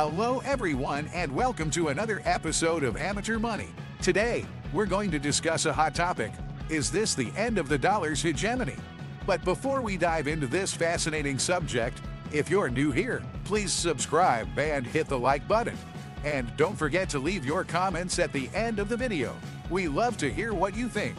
Hello, everyone, and welcome to another episode of Amateur Money. Today, we're going to discuss a hot topic. Is this the end of the dollar's hegemony? But before we dive into this fascinating subject, if you're new here, please subscribe and hit the like button. And don't forget to leave your comments at the end of the video. We love to hear what you think.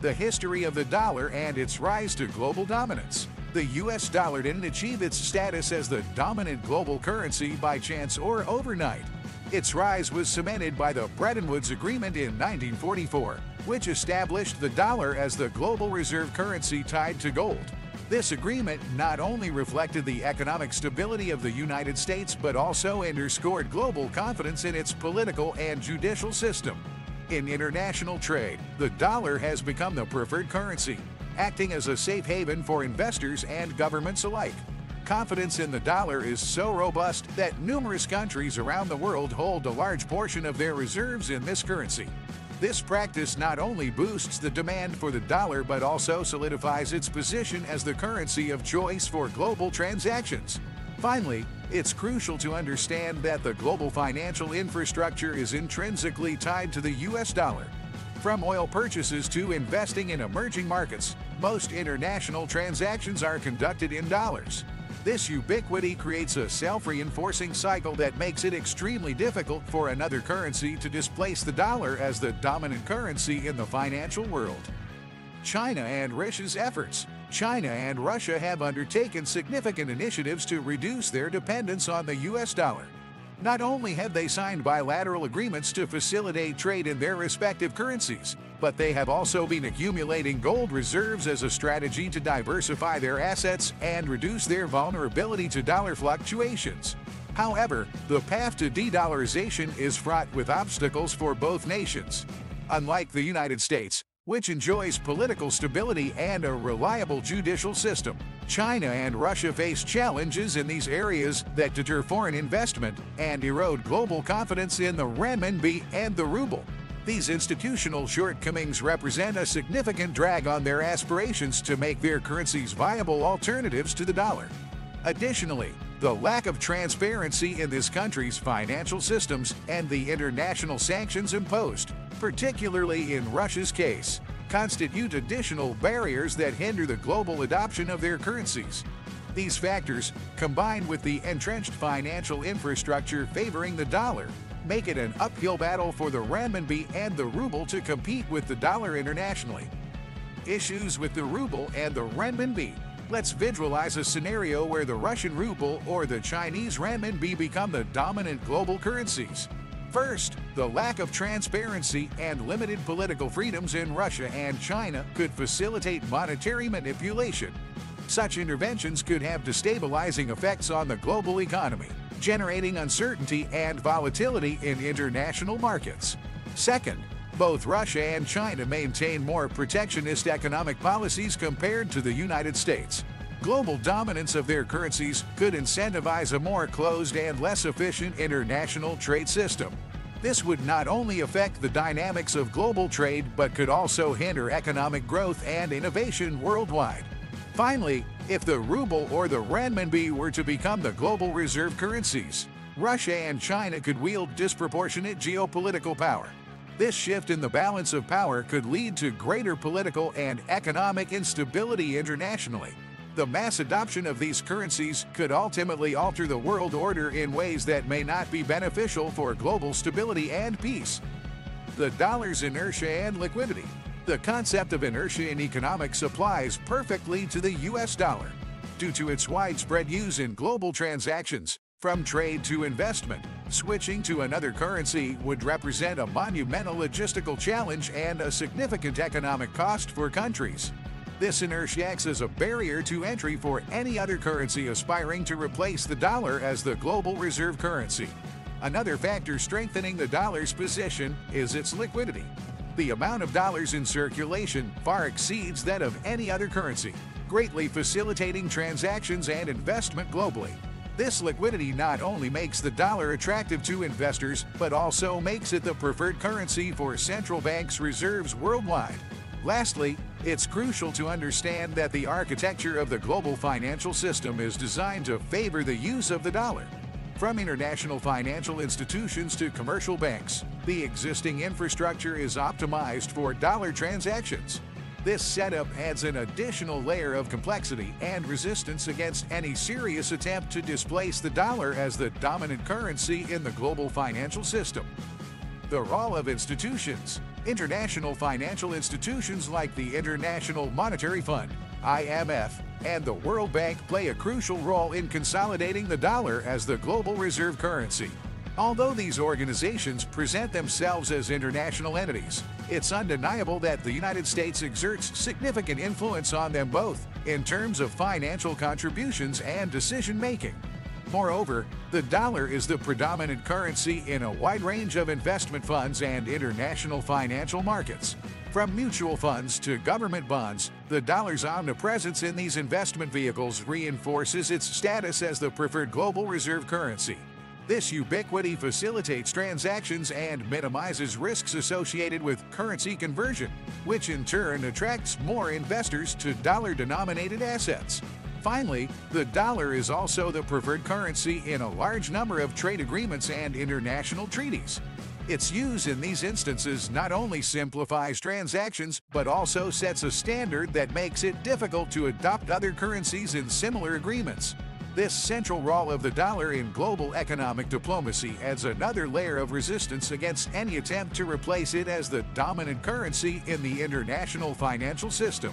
The history of the dollar and its rise to global dominance. The US dollar didn't achieve its status as the dominant global currency by chance or overnight. Its rise was cemented by the Bretton Woods Agreement in 1944, which established the dollar as the global reserve currency tied to gold. This agreement not only reflected the economic stability of the United States, but also underscored global confidence in its political and judicial system. In international trade, the dollar has become the preferred currency, acting as a safe haven for investors and governments alike. Confidence in the dollar is so robust that numerous countries around the world hold a large portion of their reserves in this currency. This practice not only boosts the demand for the dollar but also solidifies its position as the currency of choice for global transactions. Finally, it's crucial to understand that the global financial infrastructure is intrinsically tied to the US dollar. From oil purchases to investing in emerging markets, most international transactions are conducted in dollars. This ubiquity creates a self-reinforcing cycle that makes it extremely difficult for another currency to displace the dollar as the dominant currency in the financial world. China and Russia's efforts. China and Russia have undertaken significant initiatives to reduce their dependence on the US dollar. Not only have they signed bilateral agreements to facilitate trade in their respective currencies, but they have also been accumulating gold reserves as a strategy to diversify their assets and reduce their vulnerability to dollar fluctuations. However, the path to de-dollarization is fraught with obstacles for both nations. Unlike the United States, which enjoys political stability and a reliable judicial system. China and Russia face challenges in these areas that deter foreign investment and erode global confidence in the renminbi and the ruble. These institutional shortcomings represent a significant drag on their aspirations to make their currencies viable alternatives to the dollar. Additionally, the lack of transparency in this country's financial systems and the international sanctions imposed, particularly in Russia's case, constitute additional barriers that hinder the global adoption of their currencies. These factors, combined with the entrenched financial infrastructure favoring the dollar, make it an uphill battle for the renminbi and the ruble to compete with the dollar internationally. Issues with the ruble and the renminbi. Let's visualize a scenario where the Russian ruble or the Chinese renminbi become the dominant global currencies. First, the lack of transparency and limited political freedoms in Russia and China could facilitate monetary manipulation. Such interventions could have destabilizing effects on the global economy generating uncertainty and volatility in international markets. Second, both Russia and China maintain more protectionist economic policies compared to the United States. Global dominance of their currencies could incentivize a more closed and less efficient international trade system. This would not only affect the dynamics of global trade, but could also hinder economic growth and innovation worldwide. Finally, if the ruble or the renminbi were to become the global reserve currencies, Russia and China could wield disproportionate geopolitical power. This shift in the balance of power could lead to greater political and economic instability internationally. The mass adoption of these currencies could ultimately alter the world order in ways that may not be beneficial for global stability and peace. The dollar's inertia and liquidity. The concept of inertia in economics applies perfectly to the US dollar. Due to its widespread use in global transactions, from trade to investment, switching to another currency would represent a monumental logistical challenge and a significant economic cost for countries. This inertia acts as a barrier to entry for any other currency aspiring to replace the dollar as the global reserve currency. Another factor strengthening the dollar's position is its liquidity. The amount of dollars in circulation far exceeds that of any other currency, greatly facilitating transactions and investment globally. This liquidity not only makes the dollar attractive to investors, but also makes it the preferred currency for central banks' reserves worldwide. Lastly, it's crucial to understand that the architecture of the global financial system is designed to favor the use of the dollar. From international financial institutions to commercial banks, the existing infrastructure is optimized for dollar transactions. This setup adds an additional layer of complexity and resistance against any serious attempt to displace the dollar as the dominant currency in the global financial system. The role of institutions. International financial institutions like the International Monetary Fund, IMF, and the World Bank play a crucial role in consolidating the dollar as the global reserve currency. Although these organizations present themselves as international entities, it's undeniable that the United States exerts significant influence on them both in terms of financial contributions and decision making. Moreover, the dollar is the predominant currency in a wide range of investment funds and international financial markets. From mutual funds to government bonds, the dollar's omnipresence in these investment vehicles reinforces its status as the preferred global reserve currency. This ubiquity facilitates transactions and minimizes risks associated with currency conversion, which in turn attracts more investors to dollar denominated assets. Finally, the dollar is also the preferred currency in a large number of trade agreements and international treaties. Its use in these instances not only simplifies transactions, but also sets a standard that makes it difficult to adopt other currencies in similar agreements. This central role of the dollar in global economic diplomacy adds another layer of resistance against any attempt to replace it as the dominant currency in the international financial system.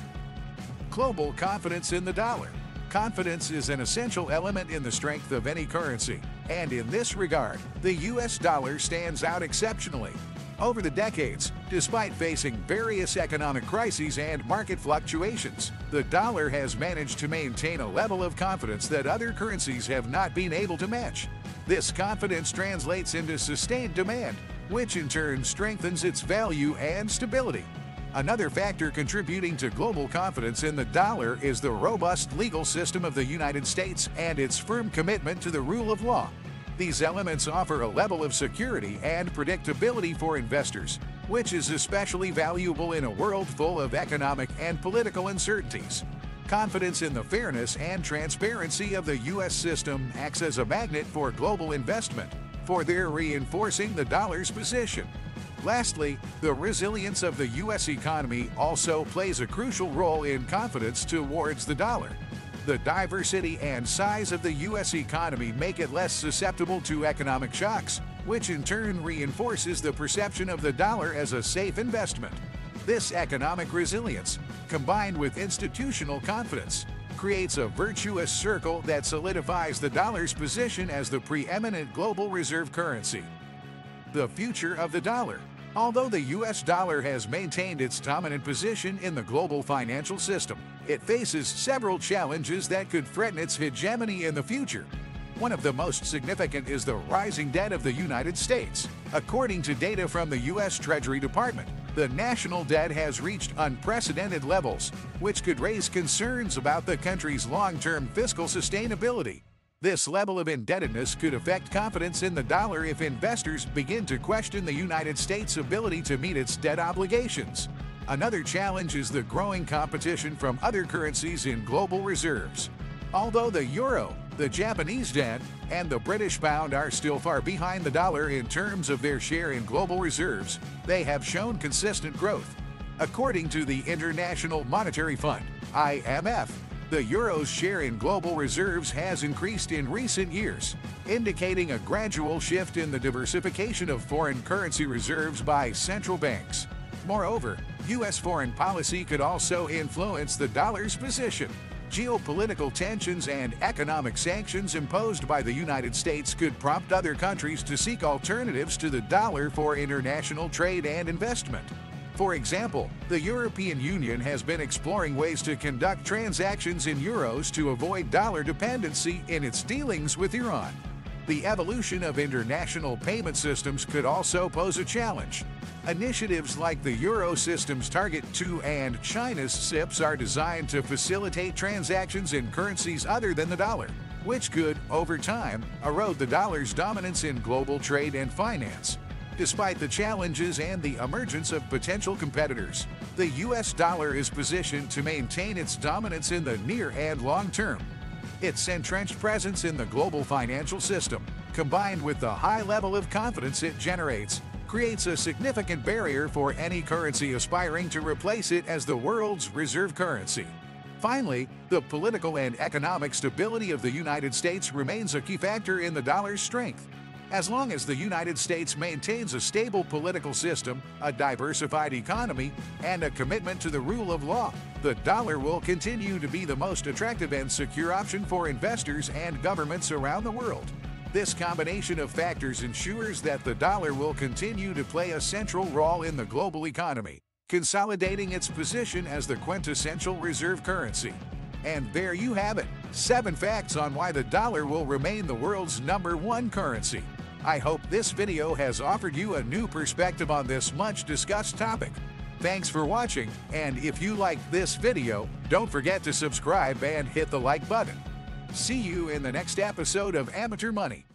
Global confidence in the dollar. Confidence is an essential element in the strength of any currency, and in this regard, the US dollar stands out exceptionally. Over the decades, despite facing various economic crises and market fluctuations, the dollar has managed to maintain a level of confidence that other currencies have not been able to match. This confidence translates into sustained demand, which in turn strengthens its value and stability. Another factor contributing to global confidence in the dollar is the robust legal system of the United States and its firm commitment to the rule of law. These elements offer a level of security and predictability for investors, which is especially valuable in a world full of economic and political uncertainties. Confidence in the fairness and transparency of the U.S. system acts as a magnet for global investment, for their reinforcing the dollar's position. Lastly, the resilience of the U.S. economy also plays a crucial role in confidence towards the dollar. The diversity and size of the U.S. economy make it less susceptible to economic shocks, which in turn reinforces the perception of the dollar as a safe investment. This economic resilience, combined with institutional confidence, creates a virtuous circle that solidifies the dollar's position as the preeminent global reserve currency. The future of the dollar. Although the US dollar has maintained its dominant position in the global financial system, it faces several challenges that could threaten its hegemony in the future. One of the most significant is the rising debt of the United States. According to data from the U.S. Treasury Department, the national debt has reached unprecedented levels, which could raise concerns about the country's long term fiscal sustainability. This level of indebtedness could affect confidence in the dollar if investors begin to question the United States' ability to meet its debt obligations. Another challenge is the growing competition from other currencies in global reserves. Although the euro, the Japanese yen, and the British pound are still far behind the dollar in terms of their share in global reserves, they have shown consistent growth. According to the International Monetary Fund, IMF, the euro's share in global reserves has increased in recent years, indicating a gradual shift in the diversification of foreign currency reserves by central banks. Moreover, U.S. foreign policy could also influence the dollar's position. Geopolitical tensions and economic sanctions imposed by the United States could prompt other countries to seek alternatives to the dollar for international trade and investment. For example, the European Union has been exploring ways to conduct transactions in euros to avoid dollar dependency in its dealings with Iran. The evolution of international payment systems could also pose a challenge. Initiatives like the Eurosystem's Target 2 and China's CIPS are designed to facilitate transactions in currencies other than the dollar, which could, over time, erode the dollar's dominance in global trade and finance. Despite the challenges and the emergence of potential competitors, the US dollar is positioned to maintain its dominance in the near and long term. Its entrenched presence in the global financial system, combined with the high level of confidence it generates, creates a significant barrier for any currency aspiring to replace it as the world's reserve currency. Finally, the political and economic stability of the United States remains a key factor in the dollar's strength. As long as the United States maintains a stable political system, a diversified economy, and a commitment to the rule of law, the dollar will continue to be the most attractive and secure option for investors and governments around the world. This combination of factors ensures that the dollar will continue to play a central role in the global economy consolidating its position as the quintessential reserve currency. And there you have it seven facts on why the dollar will remain the world's number one currency. I hope this video has offered you a new perspective on this much discussed topic. Thanks for watching, and if you liked this video, don't forget to subscribe and hit the like button. See you in the next episode of Amateur Money.